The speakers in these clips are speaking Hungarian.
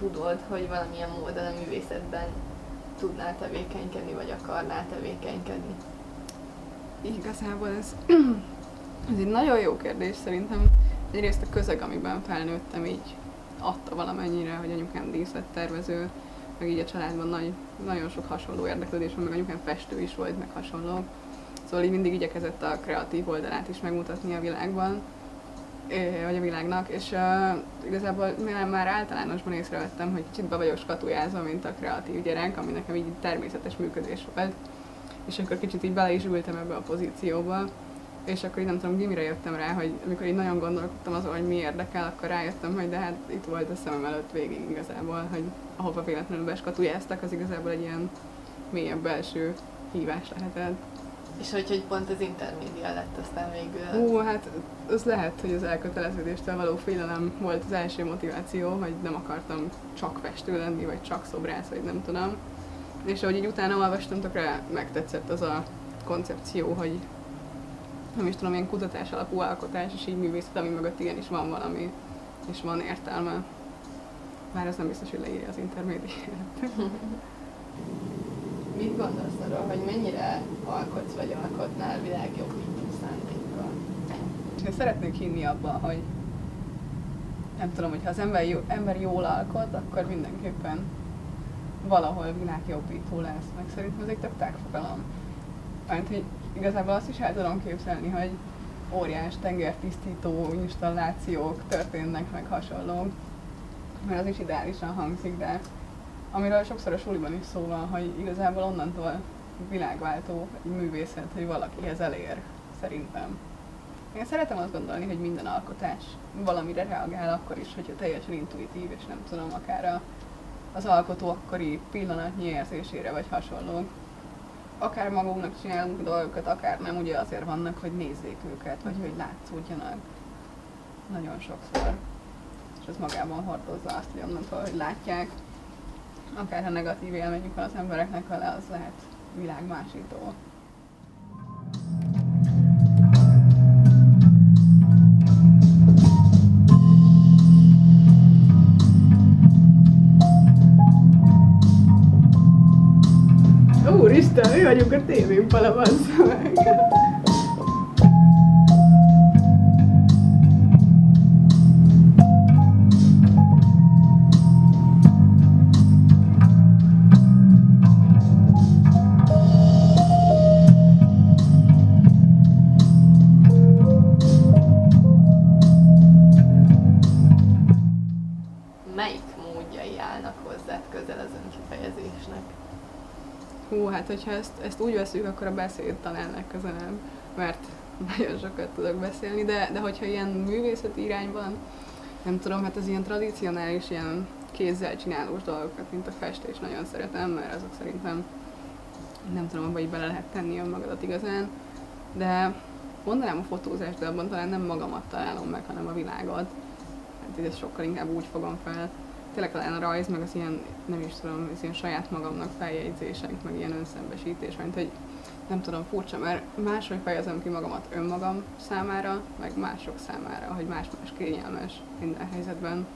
gondolod, hogy valamilyen módon a művészetben tudnál tevékenykedni, vagy akarnál tevékenykedni? Igazából ez, ez egy nagyon jó kérdés szerintem. Egyrészt a közeg, amiben felnőttem, így adta valamennyire, hogy anyukám díszlettervező, meg így a családban nagy, nagyon sok hasonló érdeklődés van, meg anyukám festő is volt, meg hasonló. Szóval így mindig igyekezett a kreatív oldalát is megmutatni a világban, vagy a világnak, és uh, igazából már általánosban észrevettem, hogy kicsit be vagyok skatujázva, mint a kreatív gyerek, ami nekem így természetes működés volt. És akkor kicsit így bele is ültem ebbe a pozícióba, és akkor így nem tudom, gimire jöttem rá, hogy amikor így nagyon gondolkodtam azon, hogy mi érdekel, akkor rájöttem, hogy de hát itt volt a szemem előtt végig igazából, hogy ahova véletlenül beskatujáztak, az igazából egy ilyen mélyebb belső hívás lehetett. És hogy, hogy pont az intermédia lett aztán végül? Hú, hát az lehet, hogy az elköteleződéstől való félelem volt az első motiváció, hogy nem akartam csak festő lenni, vagy csak szobrász, vagy nem tudom. És ahogy így utána olvastam, tökre megtetszett az a koncepció, hogy nem is tudom, ilyen kutatás alapú alkotás, és így művészet, ami mögött igenis van valami, és van értelme. Már ez nem biztos, hogy leírja az intermédiát. Mit gondolsz arról, hogy mennyire alkotsz vagy alkotnál világjobbító szándékkal? Én szeretnék hinni abban, hogy nem tudom, hogy ha az ember, jó, ember jól alkot, akkor mindenképpen valahol világjobbító lesz. Meg szerintem ez egy tök tágfogalom. Mert hogy igazából azt is el tudom képzelni, hogy óriás tengertisztító installációk történnek, meg hasonlók, mert az is ideálisan hangzik, de amiről sokszor a suliban is szó van, hogy igazából onnantól világváltó egy művészet, hogy valakihez elér, szerintem. Én szeretem azt gondolni, hogy minden alkotás valamire reagál akkor is, hogyha teljesen intuitív, és nem tudom, akár a, az alkotó akkori pillanatnyi érzésére, vagy hasonló akár magunknak csinálunk dolgokat, akár nem, ugye azért vannak, hogy nézzék őket, vagy hogy látszódjanak. Nagyon sokszor. És ez magában hordozza azt, hogy onnantól, hogy látják, akár ha negatív élményük van az embereknek vele, az lehet világmásító. Úristen, mi vagyunk a tévén palabassza meg. Hú, hát hogyha ezt, ezt úgy veszünk, akkor a beszéd talán legközelebb, mert nagyon sokat tudok beszélni, de, de hogyha ilyen művészeti irányban, nem tudom, hát az ilyen tradicionális, ilyen kézzel csinálós dolgokat, mint a festés nagyon szeretem, mert azok szerintem nem tudom, így bele lehet tenni önmagadat igazán, de mondanám a fotózást, de abban talán nem magamat találom meg, hanem a világot. Hát ezt sokkal inkább úgy fogom fel, tényleg a rajz, meg az ilyen, nem is tudom, az ilyen saját magamnak feljegyzések, meg ilyen önszembesítés, mint hogy nem tudom, furcsa, mert máshogy fejezem ki magamat önmagam számára, meg mások számára, hogy más-más kényelmes minden helyzetben.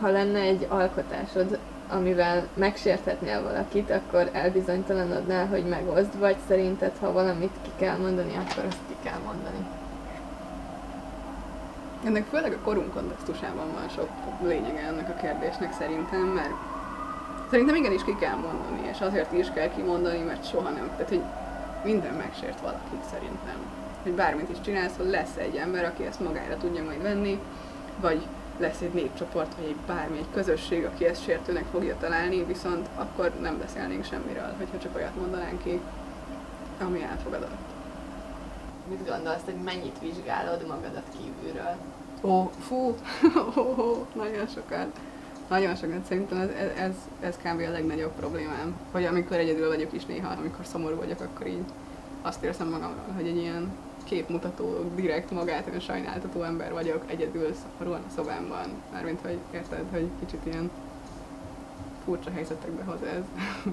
Ha lenne egy alkotásod, amivel megsérthetnél valakit, akkor elbizonytalanodnál, hogy megoszd, vagy szerinted, ha valamit ki kell mondani, akkor azt ki kell mondani? Ennek főleg a korunk kontextusában van sok lényege ennek a kérdésnek szerintem, mert szerintem igenis ki kell mondani, és azért is kell kimondani, mert soha nem. Tehát, hogy minden megsért valakit szerintem. Hogy bármit is csinálsz, hogy lesz egy ember, aki ezt magára tudja majd venni, vagy lesz egy népcsoport, vagy egy bármi, egy közösség, aki ezt sértőnek fogja találni, viszont akkor nem beszélnénk semmiről, hogyha csak olyat mondanánk ki, ami elfogadott. Mit gondolsz, hogy mennyit vizsgálod magadat kívülről? Ó, fú, nagyon sokat. Nagyon sokat. Szerintem ez, ez, ez kb. a legnagyobb problémám. Hogy amikor egyedül vagyok is néha, amikor szomorú vagyok, akkor így azt érzem magamról, hogy egy ilyen képmutató, direkt magát sajnáltató ember vagyok, egyedül szomorúan a szobámban. Mármint, hogy érted, hogy kicsit ilyen furcsa helyzetekbe hoz ez.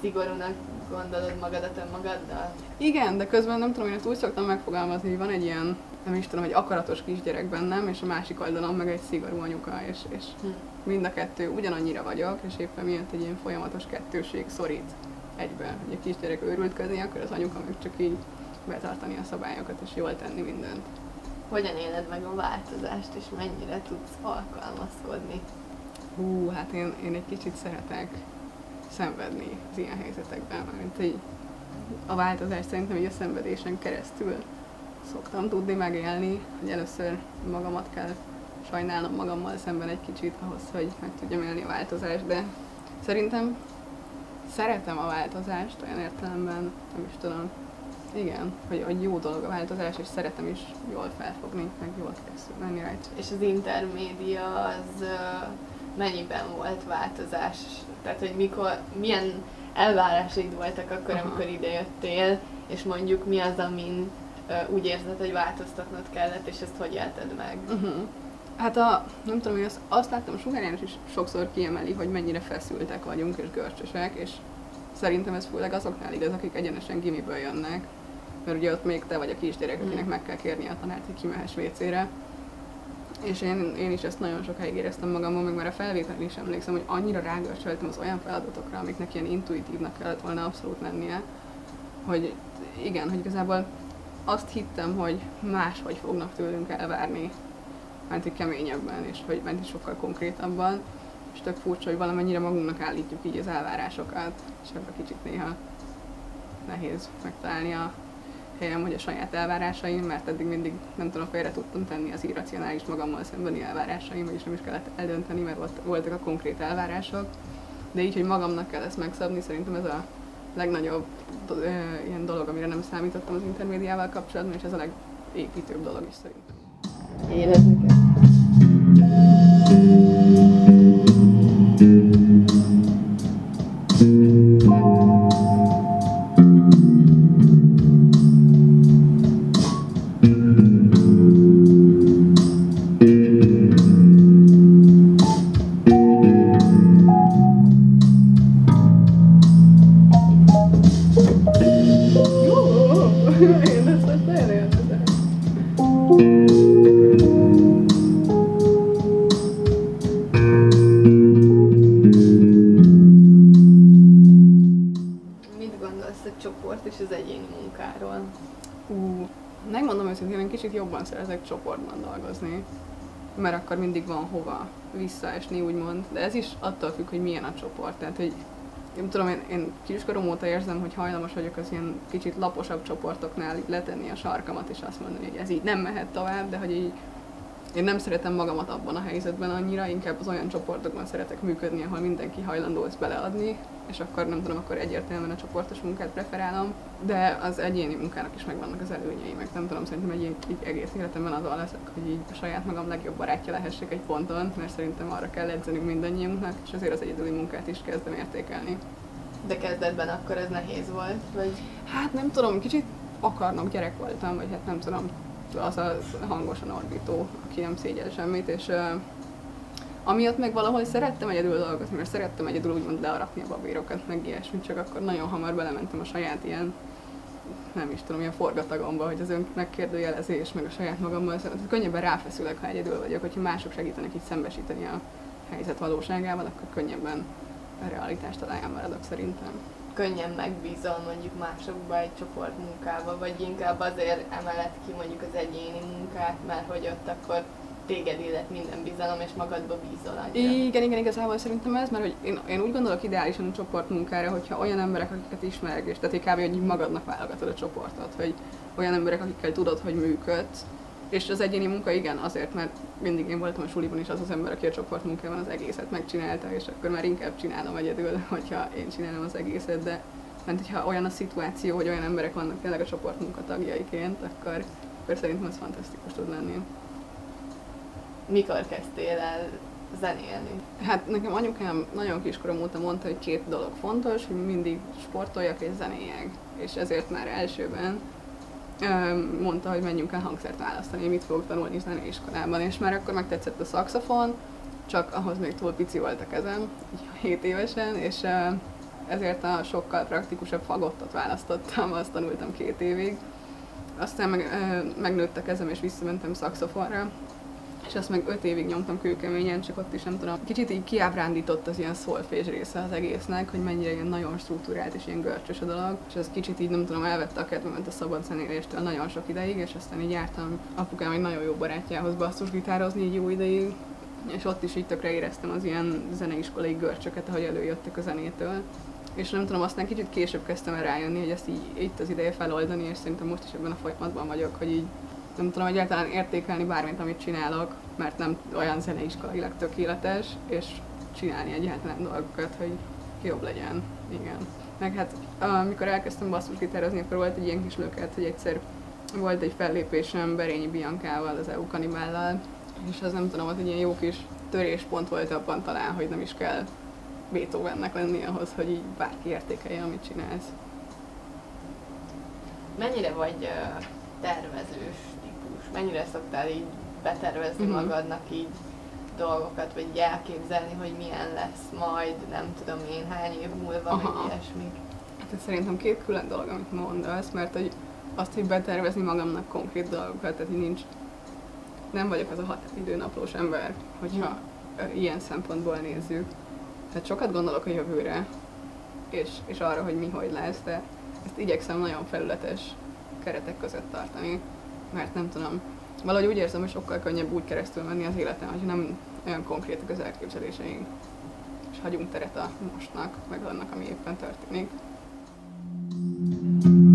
szigorúnak gondolod magadat önmagaddal? Igen, de közben nem tudom, én ezt úgy szoktam megfogalmazni, hogy van egy ilyen nem is tudom, egy akaratos kisgyerek bennem, és a másik oldalon meg egy szigorú anyuka, és, és Hm. mind a kettő ugyanannyira vagyok, és éppen miatt egy ilyen folyamatos kettőség szorít egybe. Hogy a kisgyerek őrültködni, akkor az anyuka meg csak így betartani a szabályokat, és jól tenni mindent. Hogyan éled meg a változást, és mennyire tudsz alkalmazkodni? Hú, hát én, én egy kicsit szeretek szenvedni az ilyen helyzetekben, mint egy, a változást szerintem így a szenvedésen keresztül szoktam tudni megélni, hogy először magamat kell sajnálnom magammal szemben egy kicsit ahhoz, hogy meg tudjam élni a változást, de szerintem szeretem a változást olyan értelemben, nem is tudom, igen, hogy, hogy jó dolog a változás, és szeretem is jól felfogni, meg jól keresztül menni rajta. És az intermédia az mennyiben volt változás? Tehát, hogy mikor, milyen elvárásaid voltak akkor, Aha. amikor idejöttél, és mondjuk mi az, amin ö, úgy érzed, hogy változtatnod kellett, és ezt hogy élted meg? Uh-huh. Hát a, nem tudom, hogy azt, azt láttam, Sugár János is sokszor kiemeli, hogy mennyire feszültek vagyunk és görcsösek, és szerintem ez főleg azoknál igaz, akik egyenesen gimiből jönnek, mert ugye ott még te vagy a kisgyerek, akinek Mm. meg kell kérni a tanárt, hogy kimehess WC-re. És én, én is ezt nagyon sokáig éreztem magamon, meg már a felvételén is emlékszem, hogy annyira rágörcsöltem az olyan feladatokra, amiknek ilyen intuitívnak kellett volna abszolút lennie, hogy igen, hogy igazából azt hittem, hogy máshogy fognak tőlünk elvárni, ment hogy keményebben, és hogy ment is sokkal konkrétabban, és tök furcsa, hogy valamennyire magunknak állítjuk így az elvárásokat, és ebben kicsit néha nehéz megtalálni a helyem, hogy a saját elvárásaim, mert eddig mindig, nem tudom, félre tudtam tenni az irracionális magammal szembeni elvárásaim, és nem is kellett eldönteni, mert volt, voltak a konkrét elvárások. De így, hogy magamnak kell ezt megszabni, szerintem ez a legnagyobb do- ö, ilyen dolog, amire nem számítottam az intermédiával kapcsolatban, és ez a legépítőbb dolog is szerintem. Érezni kell. Ú, megmondom őszintén, én kicsit jobban szeretek csoportban dolgozni, mert akkor mindig van hova visszaesni, úgymond. De ez is attól függ, hogy milyen a csoport. Tehát, hogy én tudom, én, én kiskorom óta érzem, hogy hajlamos vagyok az ilyen kicsit laposabb csoportoknál letenni a sarkamat, és azt mondani, hogy ez így nem mehet tovább, de hogy így én nem szeretem magamat abban a helyzetben annyira, inkább az olyan csoportokban szeretek működni, ahol mindenki hajlandó ezt beleadni, és akkor nem tudom, akkor egyértelműen a csoportos munkát preferálom, de az egyéni munkának is megvannak az előnyei, meg nem tudom, szerintem egy, így egész életemben azon leszek, hogy így a saját magam legjobb barátja lehessek egy ponton, mert szerintem arra kell edzenünk mindannyiunknak, és azért az egyedüli munkát is kezdem értékelni. De kezdetben akkor ez nehéz volt? Vagy Hát nem tudom, kicsit akarnak gyerek voltam, vagy hát nem tudom, az a hangosan ordító, aki nem szégyel semmit, és uh, amiatt meg valahol szerettem egyedül dolgozni, mert szerettem egyedül úgymond learatni a babérokat, meg ilyesmit, csak akkor nagyon hamar belementem a saját ilyen nem is tudom, ilyen forgatagomba, hogy az ön megkérdőjelezés, meg a saját magammal, szóval könnyebben ráfeszülök, ha egyedül vagyok, hogyha mások segítenek így szembesíteni a helyzet valóságával, akkor könnyebben a realitást talaján maradok szerintem. Könnyen megbízol mondjuk másokba egy csoport munkába, vagy inkább azért emeled ki mondjuk az egyéni munkát, mert hogy ott akkor téged illet minden bizalom, és magadba bízol annyira. Igen, igen, igazából szerintem ez, mert hogy én, én úgy gondolok ideálisan a csoportmunkára, hogyha olyan emberek, akiket ismerek, és tehát kb. hogy magadnak válogatod a csoportot, hogy olyan emberek, akikkel tudod, hogy működsz, és az egyéni munka igen, azért, mert mindig én voltam a suliban is az az ember, aki a csoportmunkában az egészet megcsinálta, és akkor már inkább csinálom egyedül, hogyha én csinálom az egészet, de mert hogyha olyan a szituáció, hogy olyan emberek vannak tényleg a csoportmunka tagjaiként, akkor, akkor szerintem ez fantasztikus tud lenni. Mikor kezdtél el zenélni? Hát nekem anyukám nagyon kiskorom óta mondta, hogy két dolog fontos, hogy mindig sportoljak és zenéljek. És ezért már elsőben mondta, hogy menjünk el hangszert választani, mit fogok tanulni zeneiskolában. És már akkor megtetszett a szaxofon, csak ahhoz még túl pici volt a kezem, így 7 évesen, és ezért a sokkal praktikusabb fagottot választottam, azt tanultam két évig. aztán meg, megnőtt a kezem, és visszamentem szakszofonra, és azt meg öt évig nyomtam kőkeményen, csak ott is nem tudom. Kicsit így kiábrándított az ilyen szolfés része az egésznek, hogy mennyire ilyen nagyon struktúrált és ilyen görcsös a dolog, és ez kicsit így nem tudom, elvette a kedvemet a szabad zenéléstől nagyon sok ideig, és aztán így jártam apukám egy nagyon jó barátjához basszusgitározni így jó ideig, és ott is így tökre éreztem az ilyen zeneiskolai görcsöket, ahogy előjöttek a zenétől. És nem tudom, aztán kicsit később kezdtem el rájönni, hogy ezt így itt az ideje feloldani, és szerintem most is ebben a folyamatban vagyok, hogy így nem tudom egyáltalán értékelni bármit, amit csinálok, mert nem olyan zeneiskolailag tökéletes, és csinálni egyáltalán dolgokat, hogy jobb legyen. Igen. Meg hát amikor elkezdtem basszusgitározni, akkor volt egy ilyen kis löket, hogy egyszer volt egy fellépésem Berényi Biankával, az EU Kanibállal, és az nem tudom, az egy ilyen jó kis töréspont volt abban talán, hogy nem is kell Beethovennek lenni ahhoz, hogy így bárki értékelje, amit csinálsz. Mennyire vagy tervezős? Mennyire szoktál így betervezni Mhm. magadnak így dolgokat, vagy elképzelni, hogy milyen lesz majd, nem tudom én hány év múlva, Aha. vagy ilyesmik? Hát ez szerintem két külön dolog, amit mondasz, mert hogy azt, hogy betervezni magamnak konkrét dolgokat, tehát nincs, nem vagyok az a határidőnaplós ember, hogyha ö, ilyen szempontból nézzük. Tehát sokat gondolok a jövőre, és, és arra, hogy mi hogy lesz, de ezt igyekszem nagyon felületes keretek között tartani, mert nem tudom, valahogy úgy érzem, hogy sokkal könnyebb úgy keresztül menni az életen, hogyha nem olyan konkrétak az elképzeléseink, és hagyunk teret a mostnak, meg annak, ami éppen történik. thank you